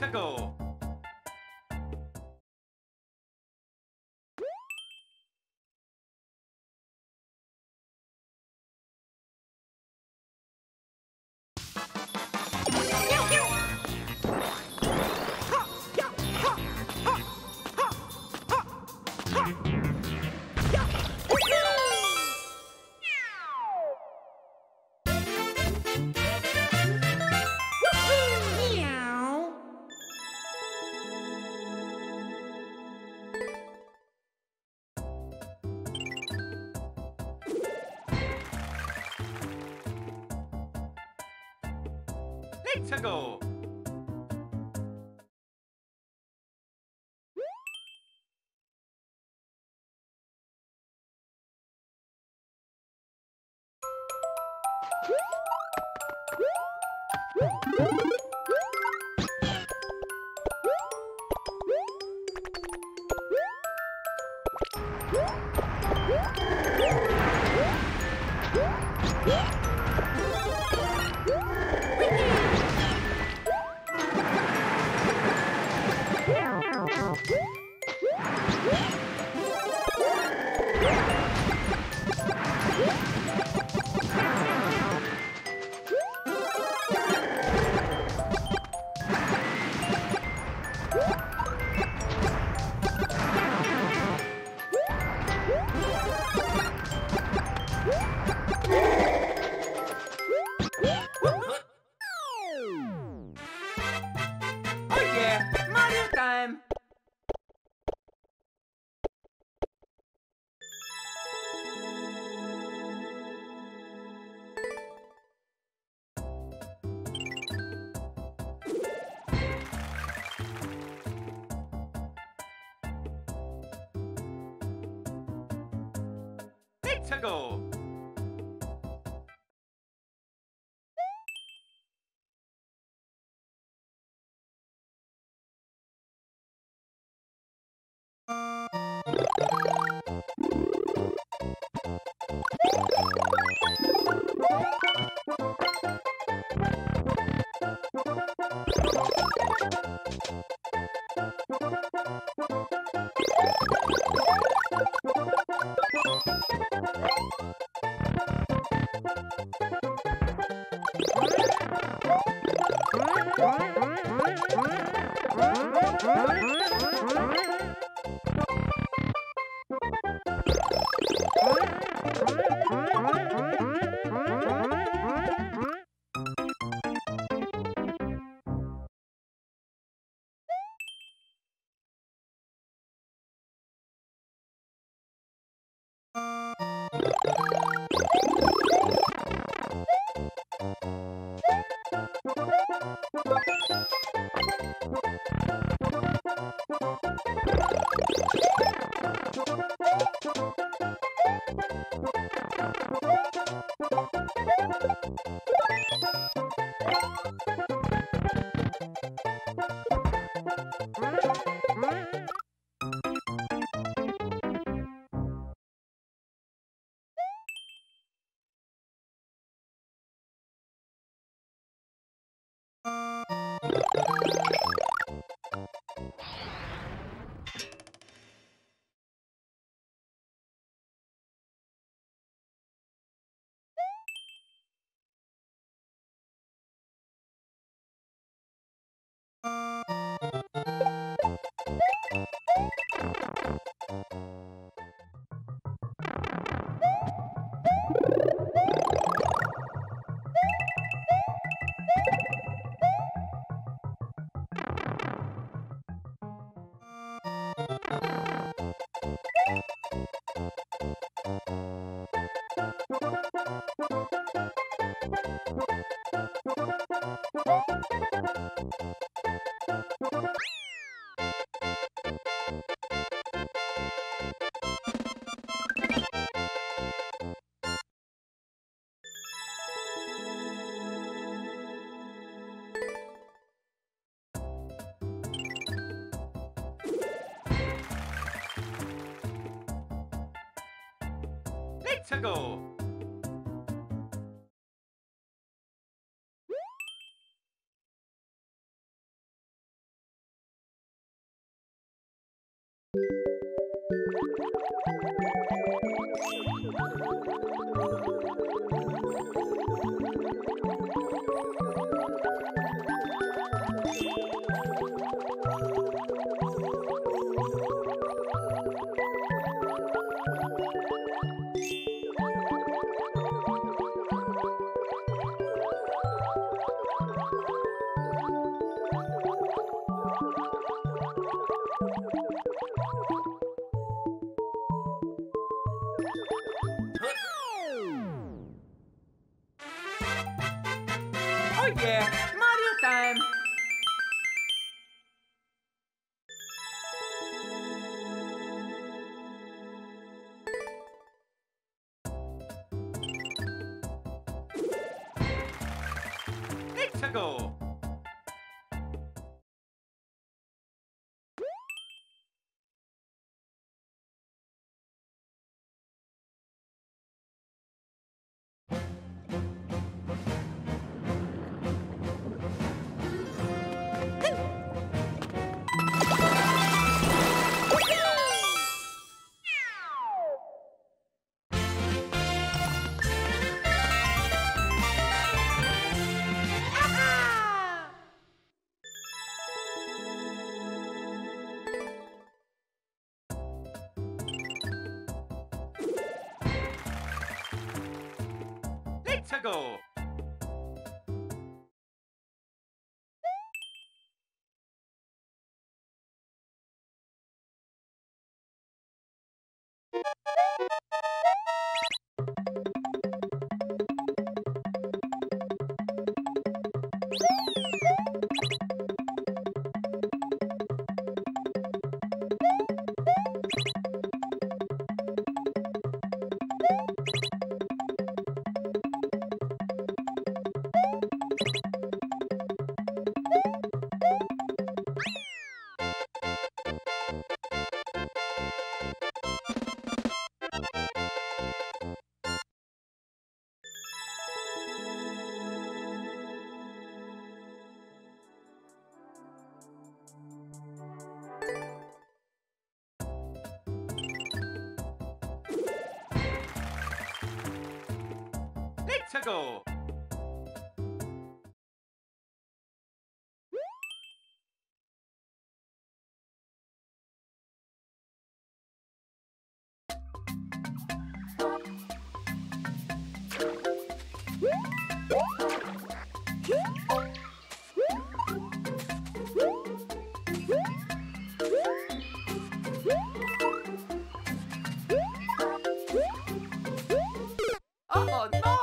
Let's Let's Let's go. you czego? Oh yeah, go! you Oh no!